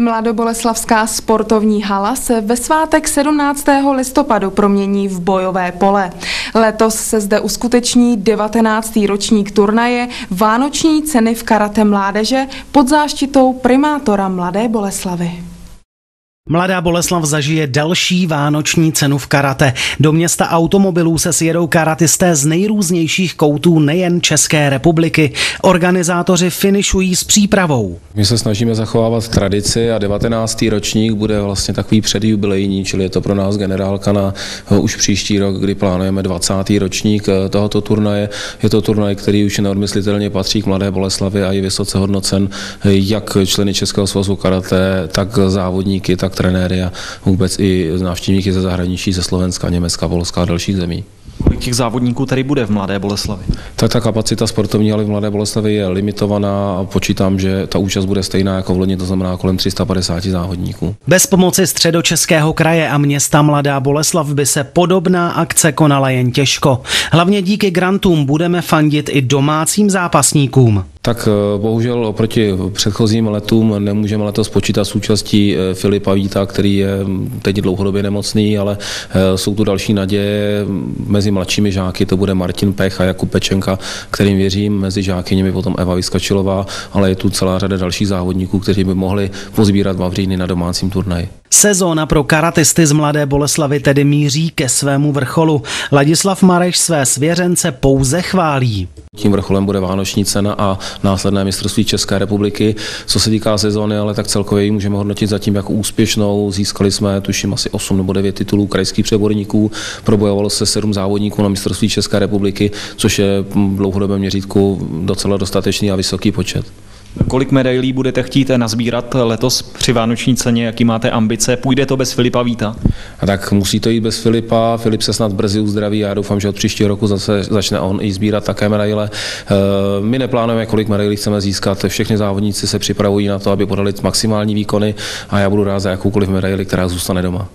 Mladoboleslavská sportovní hala se ve svátek 17. listopadu promění v bojové pole. Letos se zde uskuteční 19. ročník turnaje Vánoční ceny v karate mládeže pod záštitou primátora Mladé Boleslavy. Mladá Boleslav zažije další vánoční cenu v karate. Do města automobilů se sjedou karatisté z nejrůznějších koutů nejen České republiky. Organizátoři finišují s přípravou. My se snažíme zachovávat tradici a 19. ročník bude vlastně takový předjubilejní, čili je to pro nás generálka na uh, už příští rok, kdy plánujeme 20. ročník uh, tohoto turnaje. Je to turnaj, který už neodmyslitelně patří k Mladé Boleslavi a je vysoce hodnocen uh, jak členy Českého svazu karate, tak závodníky, tak trenéry a vůbec i návštěvníky ze zahraničí, ze Slovenska, Německa, Polska a dalších zemí. Kolik těch závodníků tady bude v Mladé Boleslavi? Tak ta kapacita sportovní ale v Mladé Boleslavi je limitovaná a počítám, že ta účast bude stejná jako v loni, to znamená kolem 350 závodníků. Bez pomoci středočeského kraje a města Mladá Boleslav by se podobná akce konala jen těžko. Hlavně díky grantům budeme fandit i domácím zápasníkům. Tak eh, bohužel oproti předchozím letům nemůžeme letos počítat s účastí eh, Filipa Víta, který je teď dlouhodobě nemocný, ale eh, jsou tu další naděje. Mezi mladšími žáky to bude Martin Pech a Jakub Pečenka, kterým věřím. Mezi žáky nimi potom Eva Vyskačilová, ale je tu celá řada dalších závodníků, kteří by mohli pozbírat Vavříny na domácím turnaji. Sezóna pro karatisty z Mladé Boleslavy tedy míří ke svému vrcholu. Ladislav Mareš své svěřence pouze chválí. Tím vrcholem bude Vánoční cena a následné mistrovství České republiky. Co se týká sezóny, ale tak celkově ji můžeme hodnotit zatím jako úspěšnou. Získali jsme, tuším, asi 8 nebo 9 titulů krajských přeborníků. Probojovalo se 7 závodníků na mistrovství České republiky, což je v dlouhodobém měřítku docela dostatečný a vysoký počet. Kolik medailí budete chtít nazbírat letos při Vánoční ceně? Jaký máte ambice? Půjde to bez Filipa Víta? A tak musí to jít bez Filipa. Filip se snad brzy uzdraví. Já doufám, že od příštího roku zase začne on i sbírat také medaile. Eh, my neplánujeme, kolik medailí chceme získat. Všechny závodníci se připravují na to, aby podali maximální výkony a já budu rád za jakoukoliv medaili, která zůstane doma.